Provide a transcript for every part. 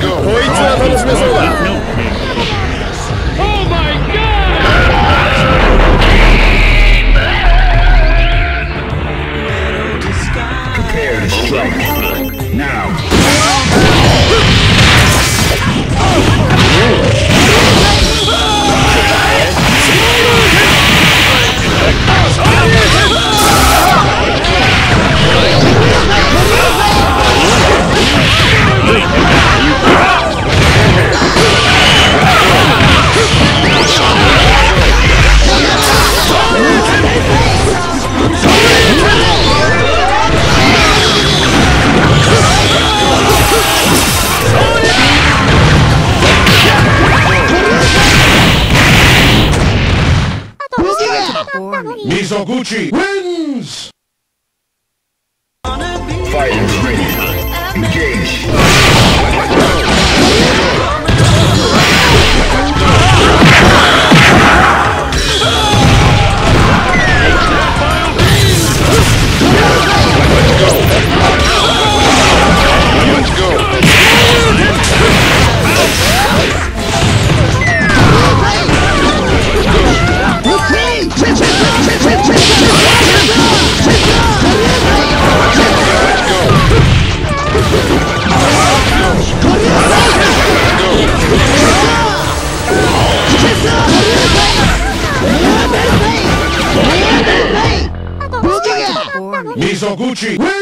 こいつは楽しめそうだ。Mizoguchi wins! Fighters ready. Engage. Mizoguchi wins!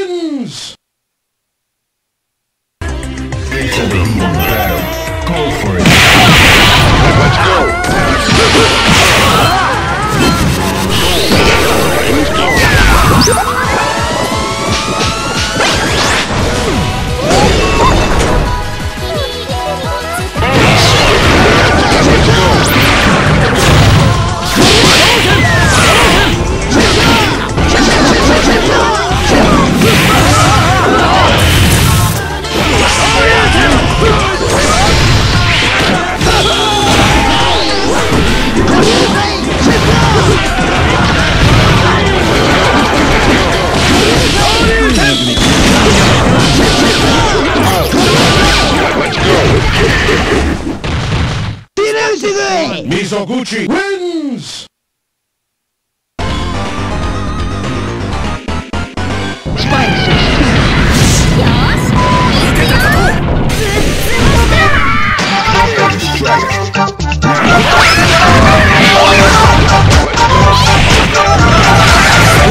Mizoguchi wins!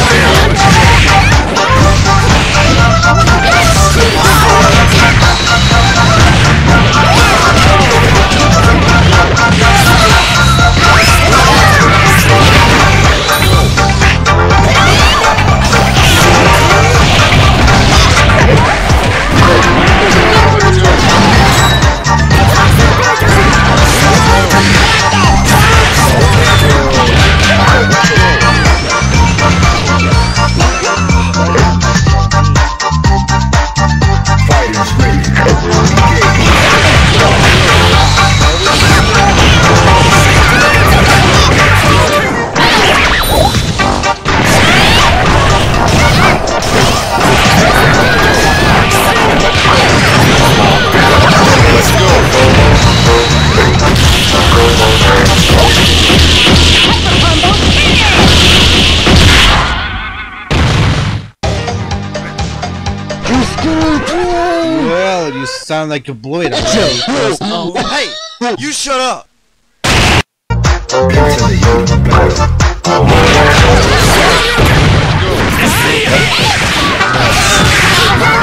Prepare sound like you blew it already. Hey, you shut up. Into the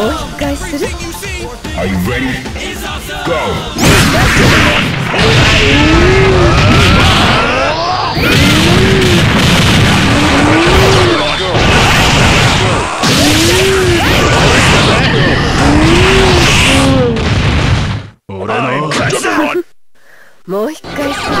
をお返しする Are you ready? Go! もう一回する。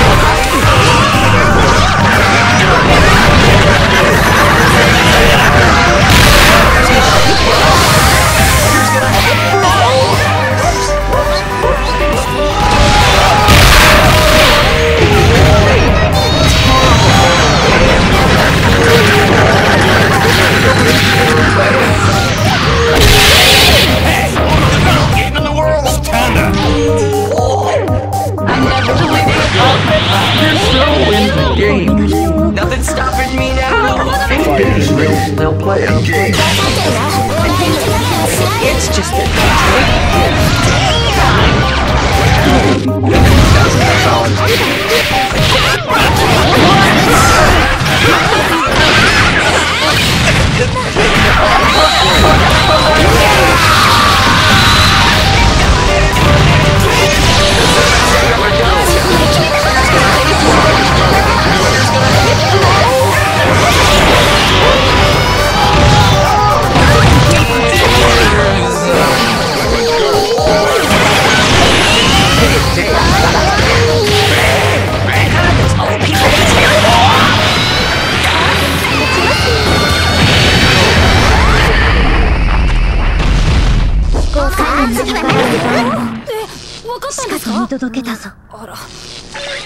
ですか?」見届けたぞ。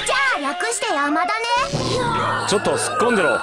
じゃあ略して山田ね。ちょっと突っ込んでろ